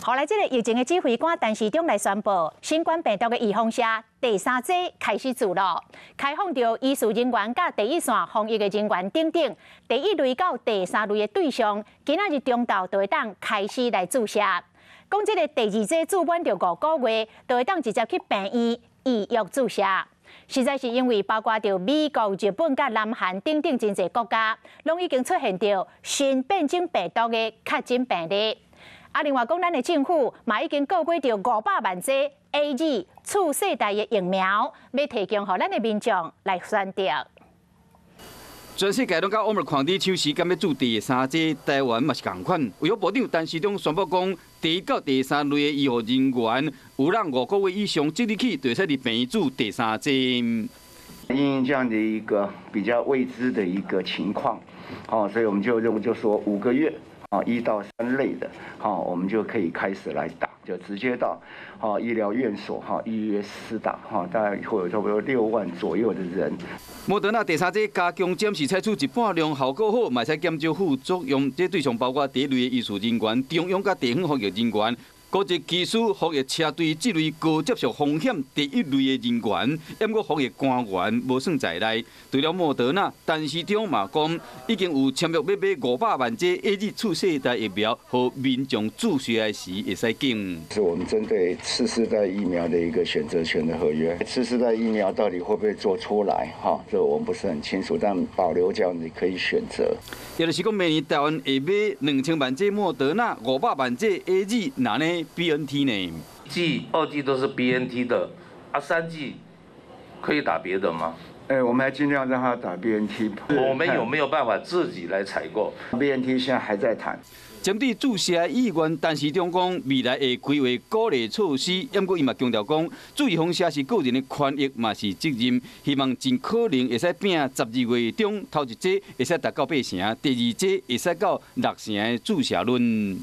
后来，这个疫情的指挥官陈时中来宣布，新冠病毒的预防下第三剂开始做了，开放到医护人员、甲第一线防疫的人员等等，第一类到第三类的对象，今仔日中昼就会当开始来注射。讲这个第二剂注满着五个月，就会当直接去病院预约注射。实在是因为包括着美国、日本、甲南韩等等真侪国家，拢已经出现着新变种病毒的确诊病例。啊，另外讲，咱的政府嘛已经购买到五百万剂 A G 次世代的疫苗，要提供给咱的民众来选择。全世界拢甲欧盟狂滴抢时间要注第三剂，台湾嘛是共款。卫生部长陈时中宣布讲，第一到第三类的医护人员，有让五个月以上即日起，就使伫病院注第三剂。因这样的一个比较未知的一个情况，哦，所以我们就认为就说五个月。啊，一到三类的，好，我们就可以开始来打，就直接到好医疗院所哈预约私打哈，大概会有差不多六万左右的人。莫德纳第三剂加强针是采取一半量，效果好，卖使减少副作用。这对象包括第一类的医护人员、中央甲地方服务人员。高级技术服役车队这类高接受风险第一类的人员，也过服役官员无算在内。除了莫德纳，陈市长嘛讲已经有签约要买五百万剂 A G 次世代疫苗，和民众注射时会使进。是我们针对次世代疫苗的一个选择权的合约。次世代疫苗到底会不会做出来？哈，这我们不是很清楚，但保留这样你可以选择。也就是讲，明年台湾会买两千万剂莫德纳，五百万剂 A G，哪呢？B N T 呢？G 二 G 都是 B N T 的，啊三 G 可以打别的吗？哎，我们还尽量让他打 B N T。我们有没有办法自己来采购？B N T 现在还在谈。针对注射意愿，但是中讲未来会规划鼓励措施。不过伊嘛强调讲，注意防射是个人的权益，嘛是责任。希望尽可能会使拼十二月中头一剂会使达到八成，第二剂会使到六成的注射率。